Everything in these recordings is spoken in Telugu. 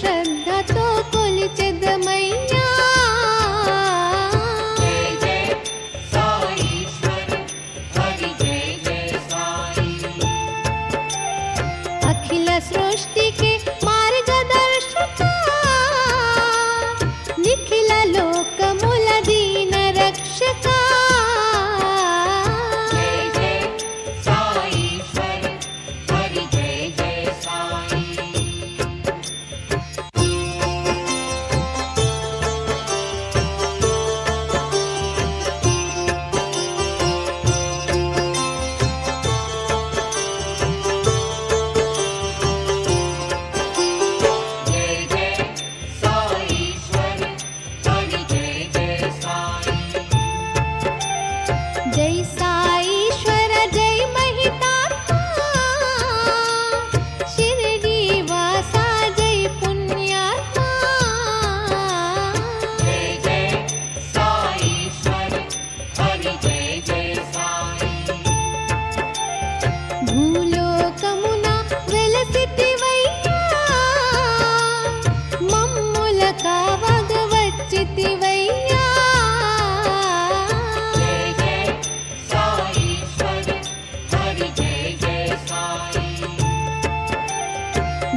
श्रद्धा तो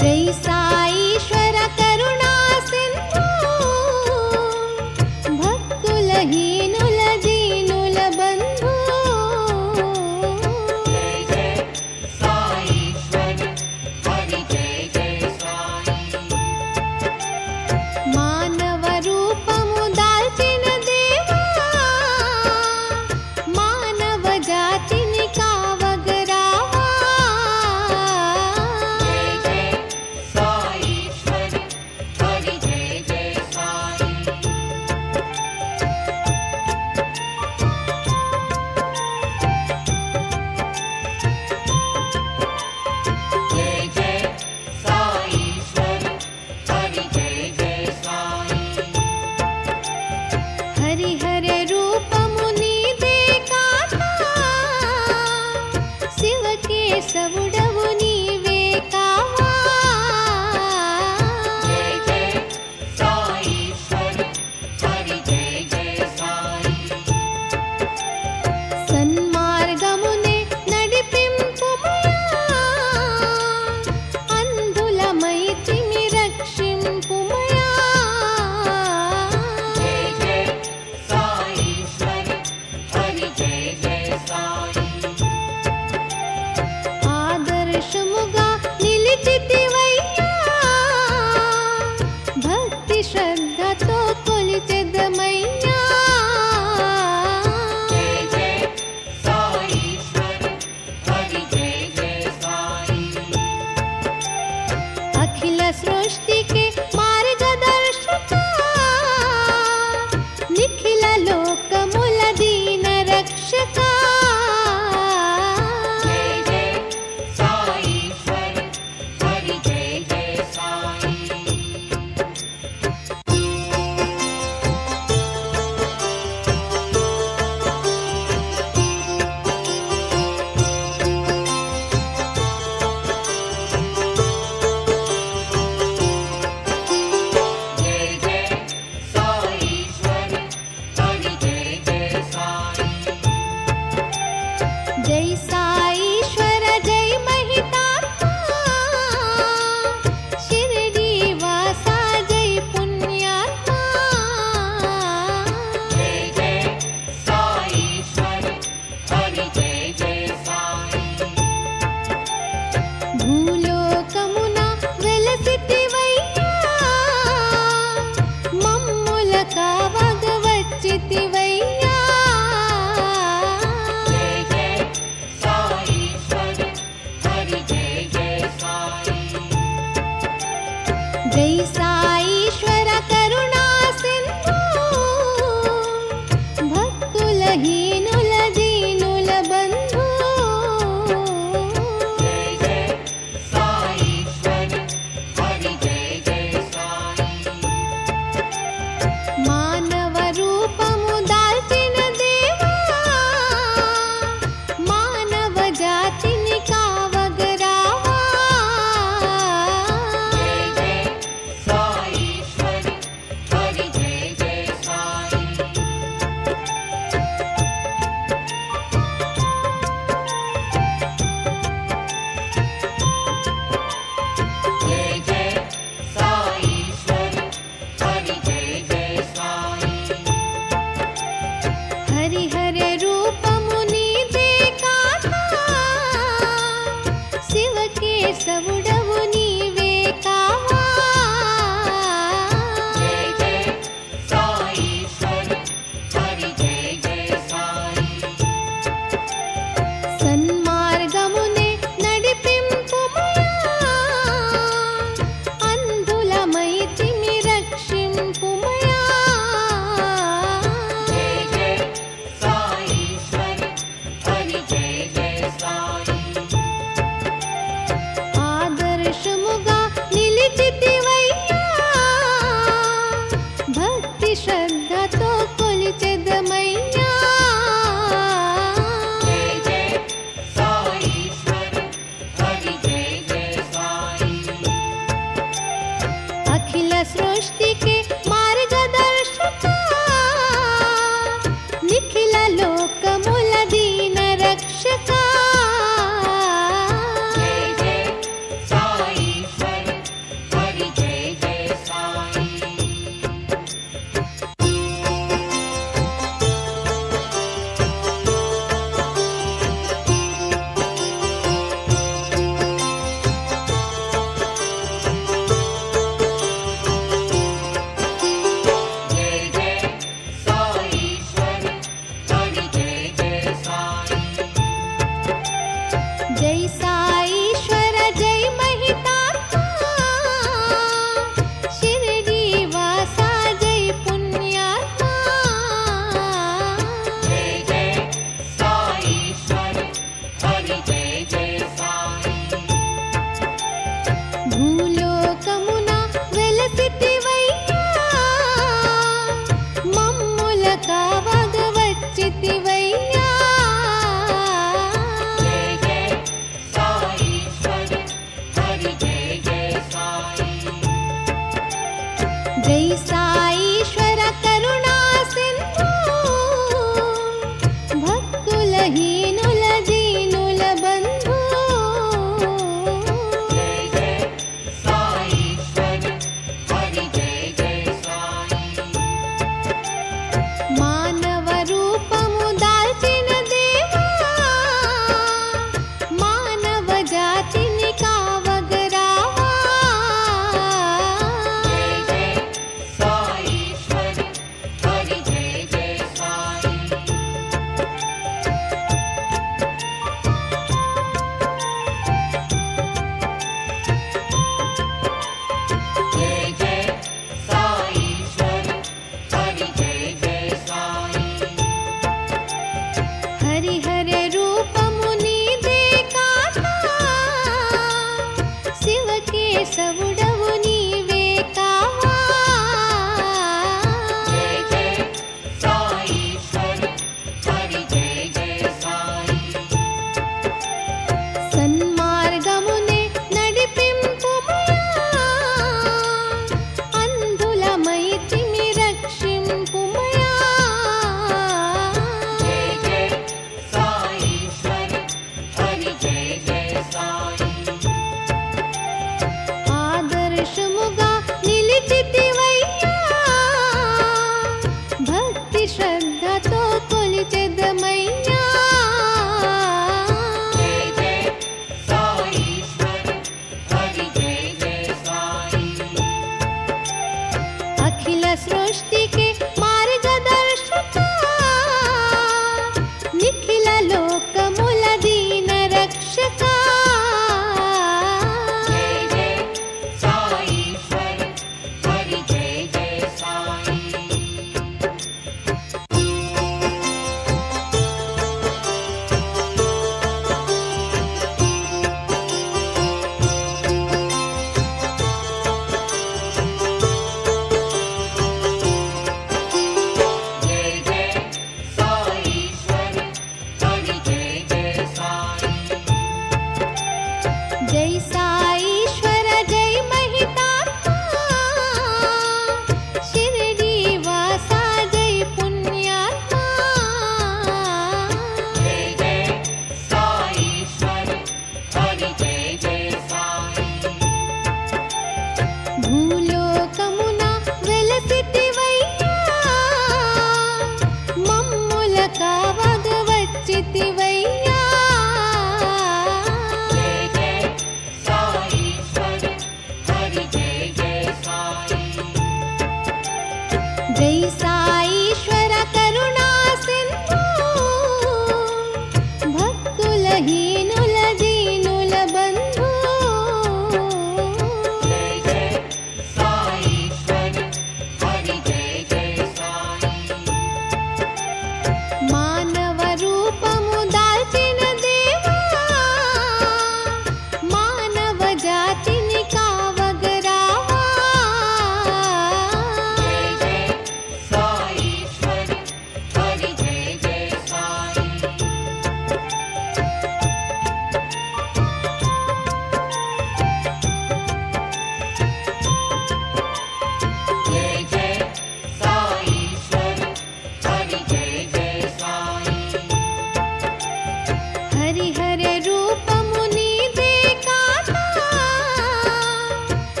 days.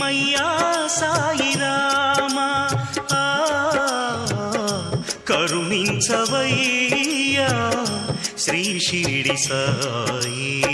మయ్యా సాయి రామ కరుణించవయ్యా శ్రీ షిరిడి సాయి.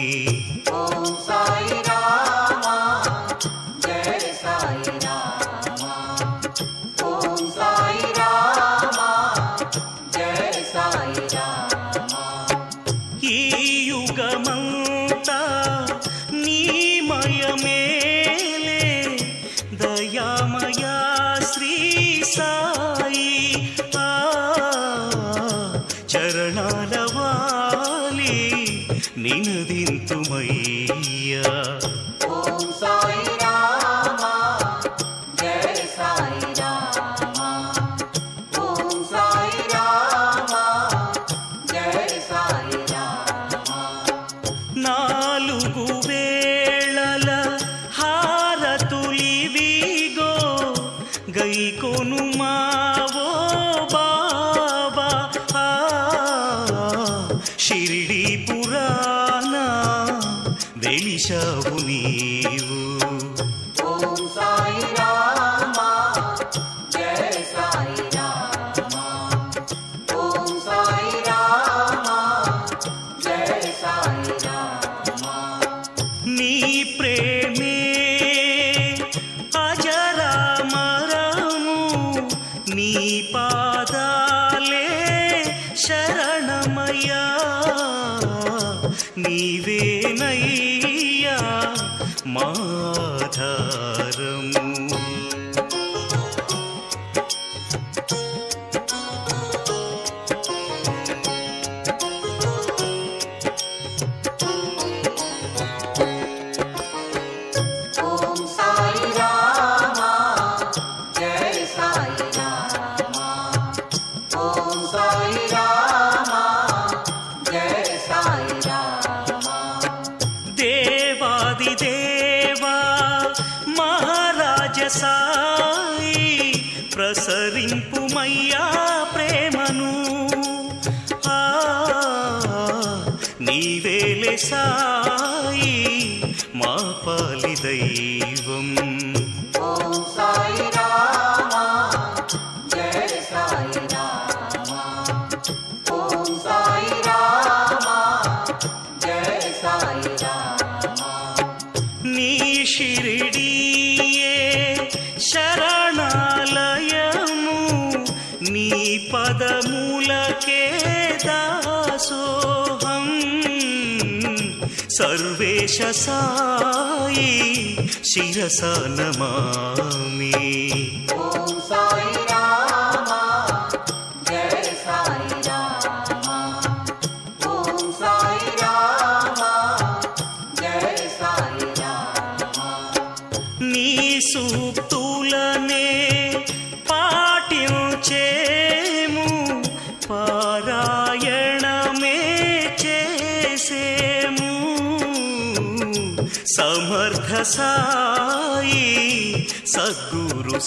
నీవేలే సాయి మా పాలి దైవం. शसाय शिरसा नमामि।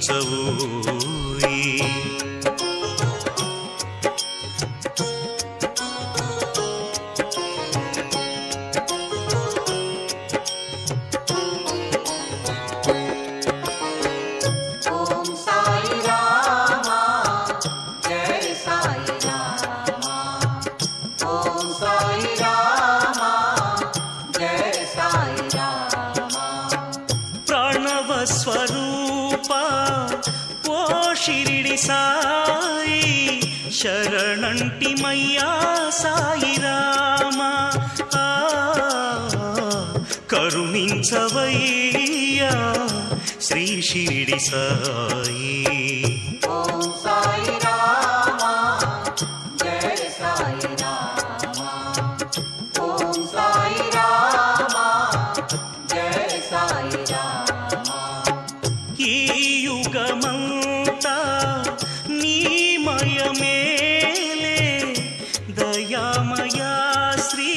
ಪ್ರಪಂಚವು సవయ్యా శ్రీ శిరిడి సాయి. ఓం సాయి మయమేలే దయామయా శ్రీ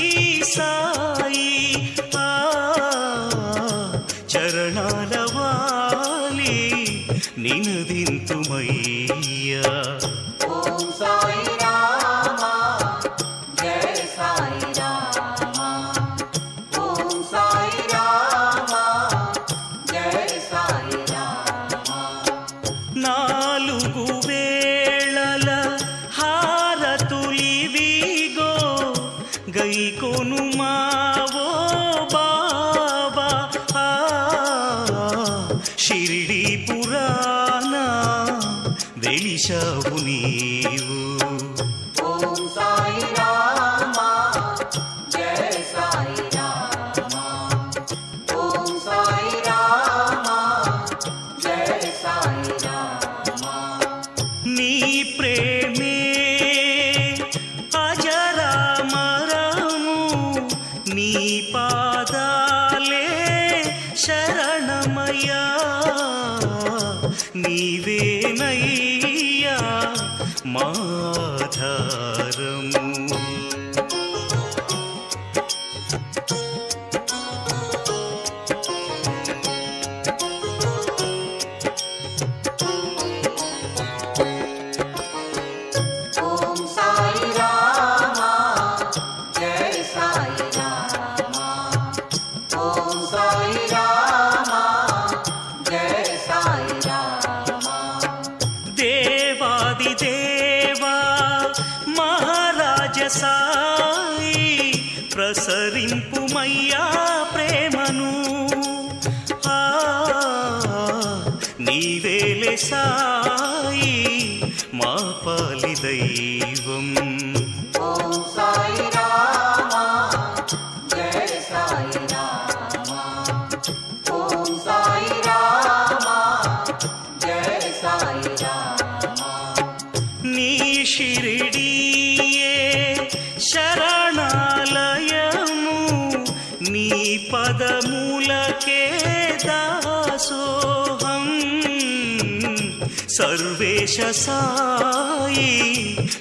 शसाय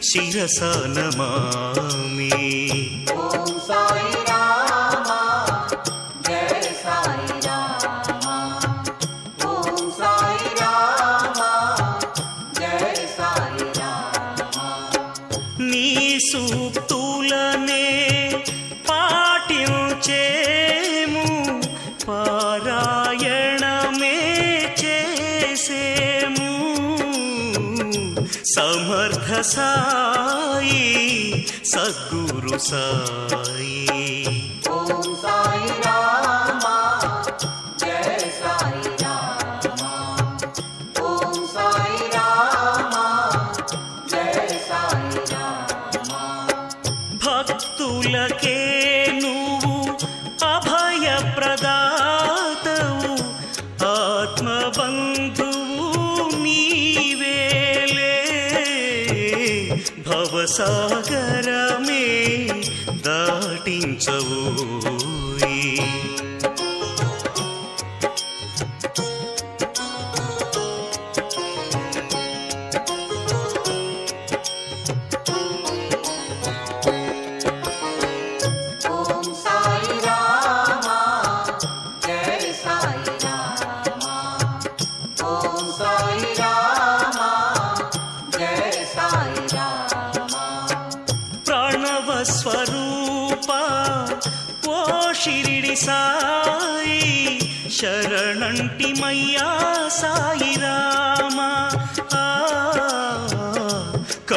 शिरसा नमामि। సాయి సద్గురు సాయి.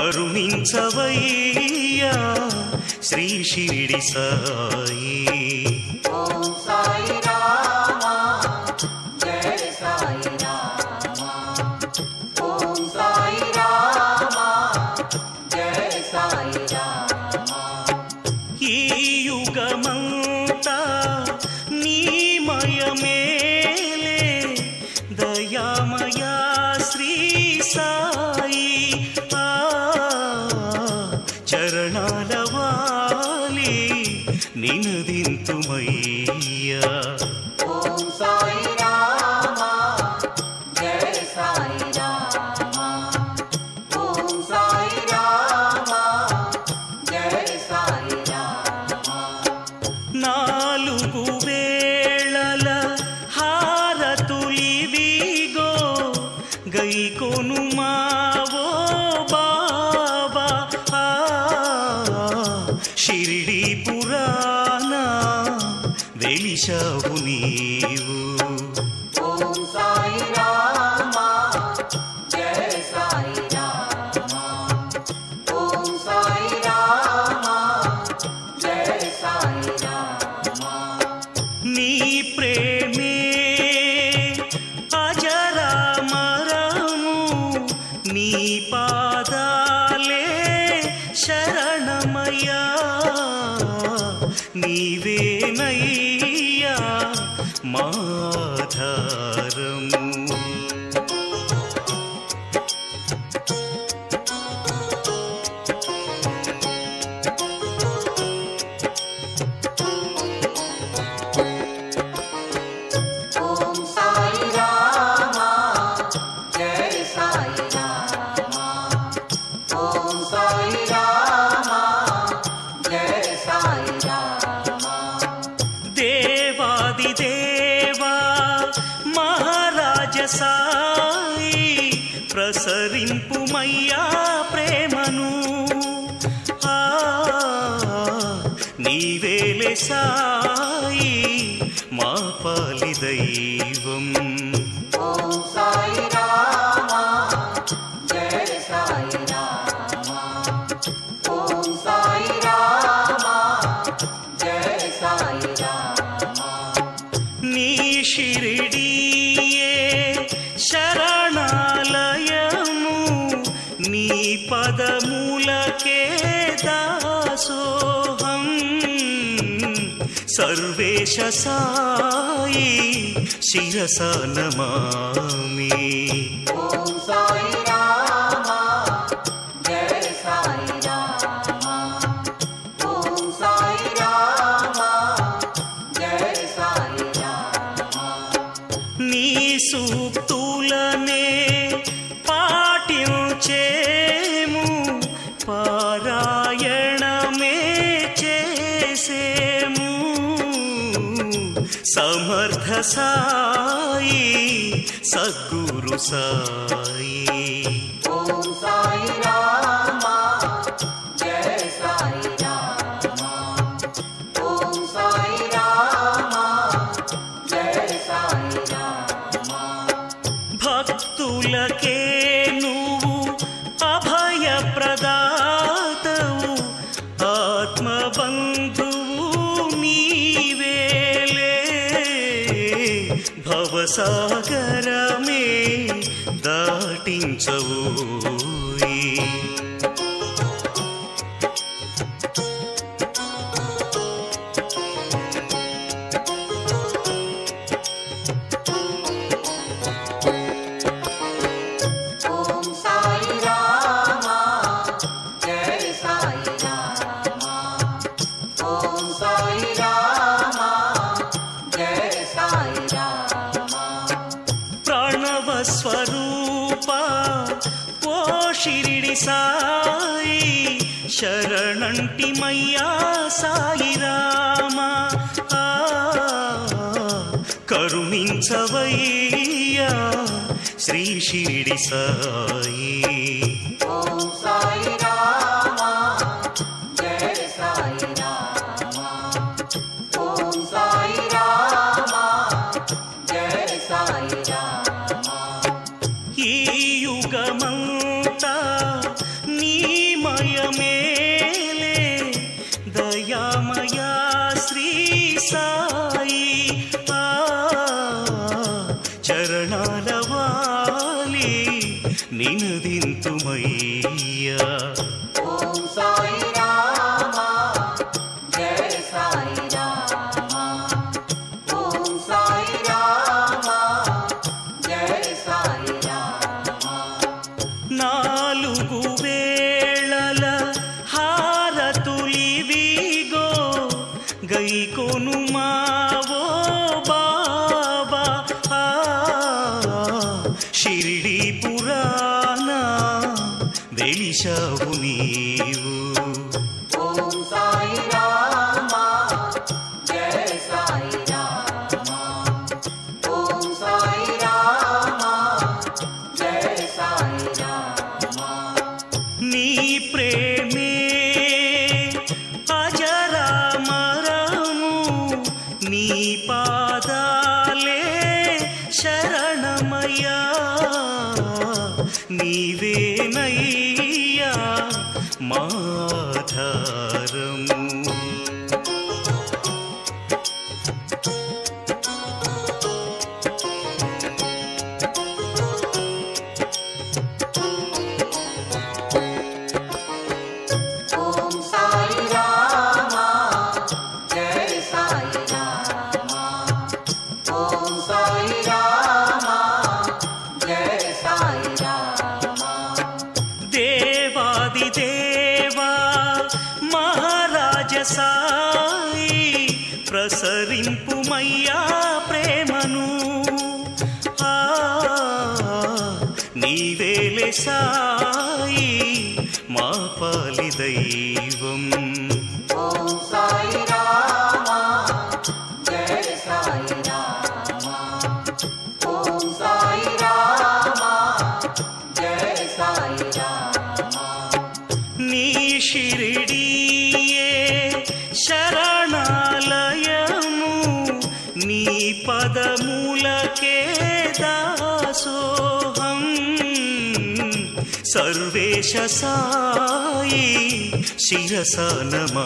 కరుణించవయ్యా శ్రీ షిరిడి సాయి. ఓం సా నీ పదమూలకే దాసోహం. సర్వేశ సాయి శిరస నమామి. ఓం సాయి சாய் ಸವಯ್ಯ ಶ್ರೀ ಶಿರಡಿ ಸಾರ సాయి మా పాలి దైవం. शसाय शिरसा नमा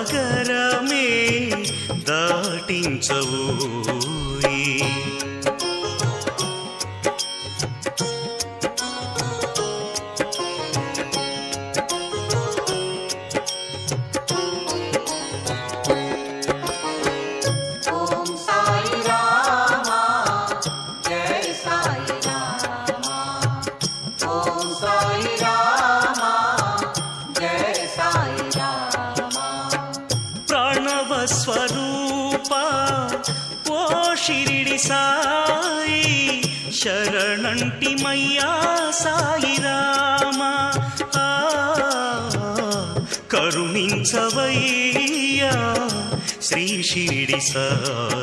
सा